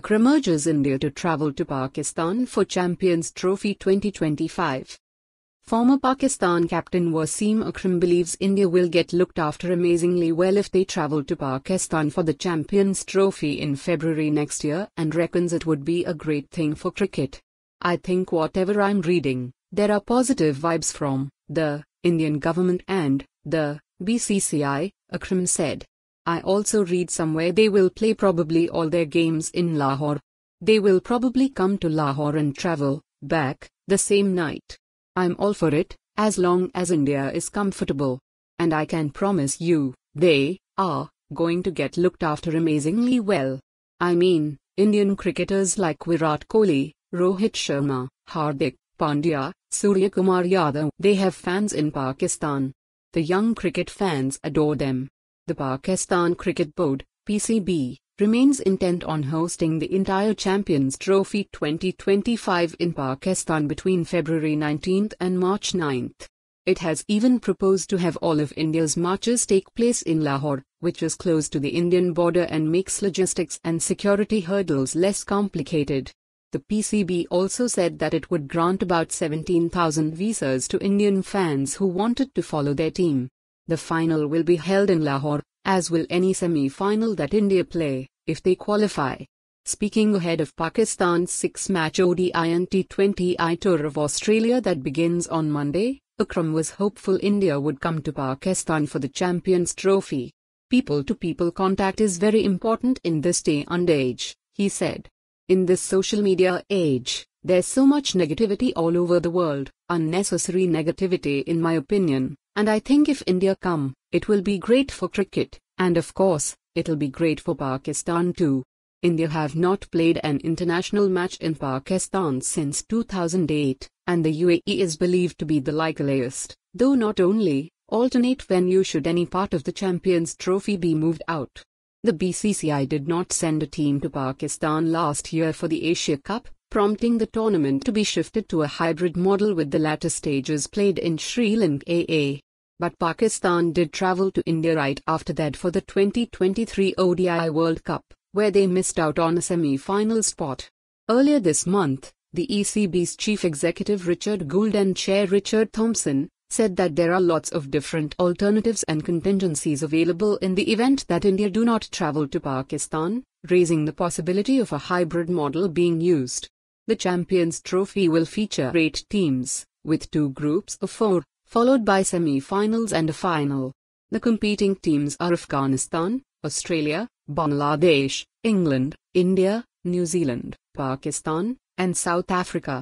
Akram urges India to travel to Pakistan for Champions Trophy 2025. Former Pakistan captain Wasim Akram believes India will get looked after amazingly well if they travel to Pakistan for the Champions Trophy in February next year and reckons it would be a great thing for cricket. I think whatever I'm reading, there are positive vibes from the Indian government and the BCCI, Akram said. I also read somewhere they will play probably all their games in Lahore. They will probably come to Lahore and travel back the same night. I'm all for it, as long as India is comfortable. And I can promise you, they are going to get looked after amazingly well. I mean, Indian cricketers like Virat Kohli, Rohit Sharma, Hardik Pandya, Surya Kumar Yadav, they have fans in Pakistan. The young cricket fans adore them. The Pakistan Cricket Board, PCB, remains intent on hosting the entire Champions Trophy 2025 in Pakistan between February 19 and March 9. It has even proposed to have all of India's matches take place in Lahore, which is close to the Indian border and makes logistics and security hurdles less complicated. The PCB also said that it would grant about 17,000 visas to Indian fans who wanted to follow their team. The final will be held in Lahore, as will any semi-final that India play, if they qualify. Speaking ahead of Pakistan's six-match ODI and T20I tour of Australia that begins on Monday, Akram was hopeful India would come to Pakistan for the Champions Trophy. People-to-people -people contact is very important in this day and age, he said. In this social media age, there's so much negativity all over the world, unnecessary negativity in my opinion. And I think if India come, it will be great for cricket, and of course, it'll be great for Pakistan too. India have not played an international match in Pakistan since 2008, and the UAE is believed to be the likeliest, though not only, alternate venue should any part of the Champions Trophy be moved out. The BCCI did not send a team to Pakistan last year for the Asia Cup, prompting the tournament to be shifted to a hybrid model with the latter stages played in Sri Lanka. But Pakistan did travel to India right after that for the 2023 ODI World Cup, where they missed out on a semi-final spot. Earlier this month, the ECB's chief executive Richard Gould and chair Richard Thompson said that there are lots of different alternatives and contingencies available in the event that India do not travel to Pakistan, raising the possibility of a hybrid model being used. The Champions Trophy will feature eight teams, with two groups of four, followed by semi-finals and a final. The competing teams are Afghanistan, Australia, Bangladesh, England, India, New Zealand, Pakistan, and South Africa.